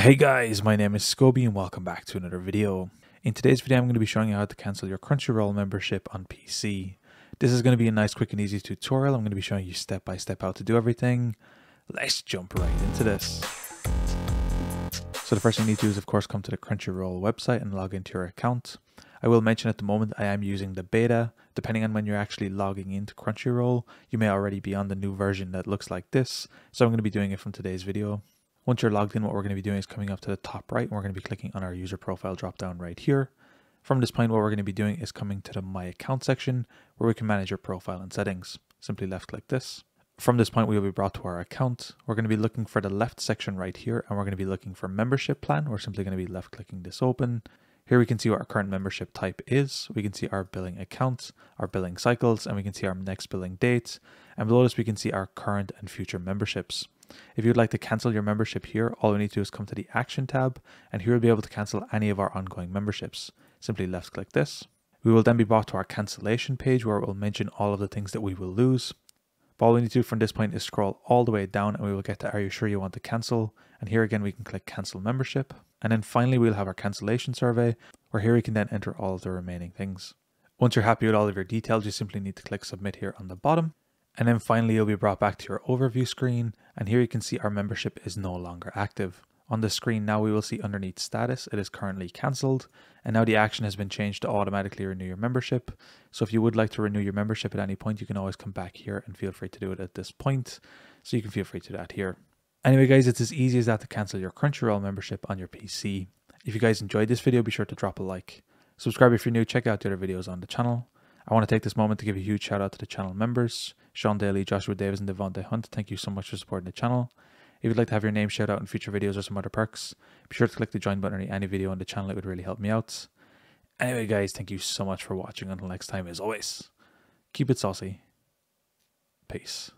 Hey guys, my name is Scoby and welcome back to another video. In today's video I'm going to be showing you how to cancel your Crunchyroll membership on PC. This is going to be a nice quick and easy tutorial. I'm going to be showing you step by step how to do everything. Let's jump right into this. So the first thing you need to do is of course come to the Crunchyroll website and log into your account. I will mention at the moment I am using the beta. Depending on when you're actually logging into Crunchyroll, you may already be on the new version that looks like this. So I'm going to be doing it from today's video. Once you're logged in, what we're going to be doing is coming up to the top right and we're going to be clicking on our user profile drop down right here. From this point, what we're going to be doing is coming to the My Account section where we can manage your profile and settings. Simply left click this. From this point, we will be brought to our account. We're going to be looking for the left section right here and we're going to be looking for membership plan. We're simply going to be left clicking this open. Here we can see what our current membership type is. We can see our billing accounts, our billing cycles, and we can see our next billing dates. And below this, we can see our current and future memberships. If you'd like to cancel your membership here, all we need to do is come to the Action tab, and here we'll be able to cancel any of our ongoing memberships. Simply left click this. We will then be brought to our cancellation page where it will mention all of the things that we will lose. But all we need to do from this point is scroll all the way down and we will get to are you sure you want to cancel? And here again we can click cancel membership. And then finally we'll have our cancellation survey where here we can then enter all of the remaining things. Once you're happy with all of your details, you simply need to click submit here on the bottom. And then finally, you'll be brought back to your overview screen. And here you can see our membership is no longer active. On the screen now we will see underneath status, it is currently cancelled. And now the action has been changed to automatically renew your membership. So if you would like to renew your membership at any point, you can always come back here and feel free to do it at this point. So you can feel free to do that here. Anyway guys, it's as easy as that to cancel your Crunchyroll membership on your PC. If you guys enjoyed this video, be sure to drop a like. Subscribe if you're new, check out the other videos on the channel. I want to take this moment to give a huge shout out to the channel members, Sean Daly, Joshua Davis, and Devontae Hunt. Thank you so much for supporting the channel. If you'd like to have your name shout out in future videos or some other perks, be sure to click the join button on any video on the channel. It would really help me out. Anyway, guys, thank you so much for watching. Until next time, as always, keep it saucy. Peace.